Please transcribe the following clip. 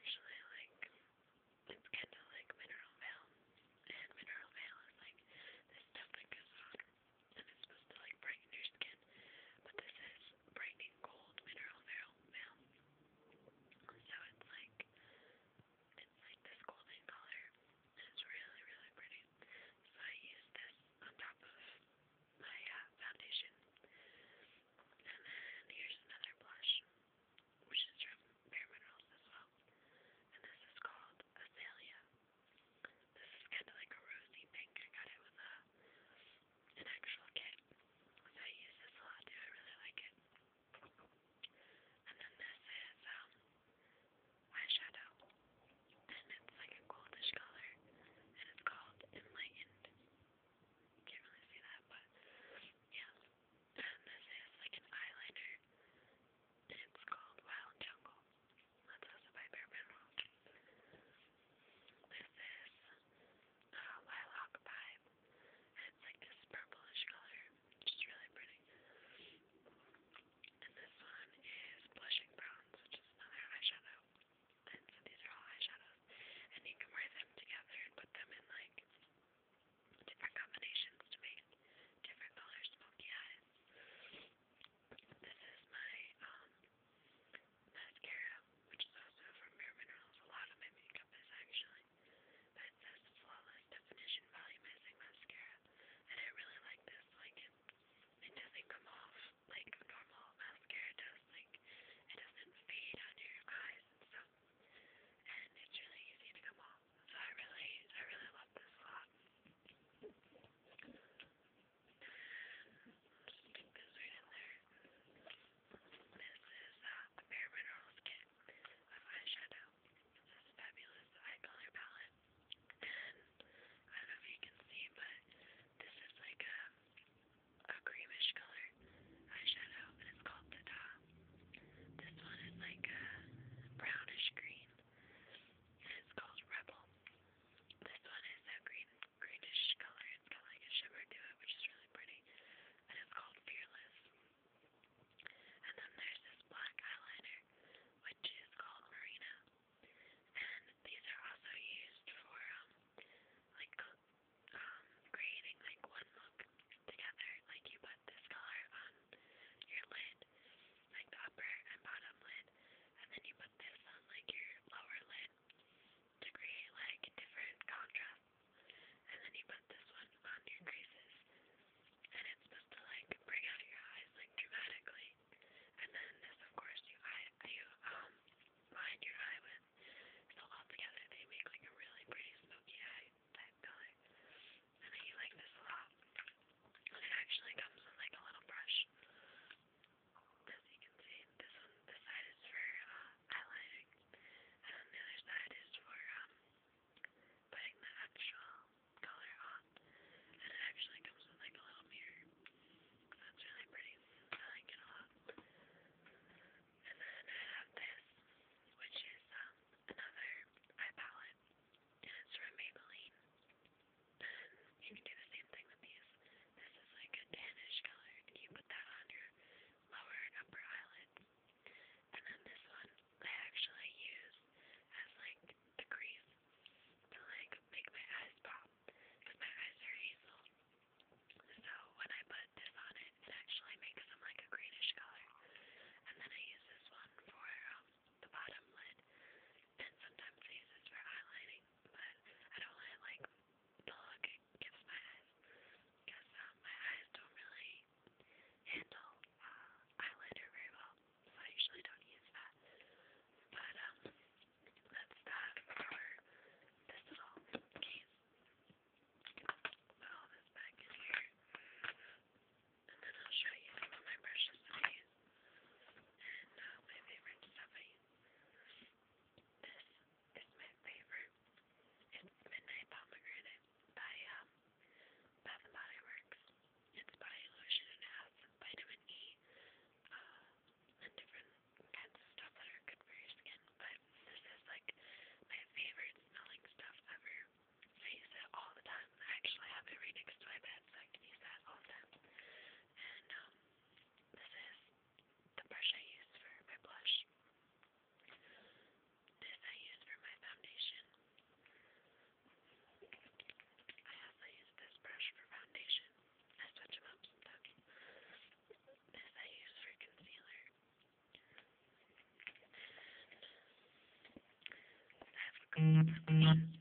actually. Thank you.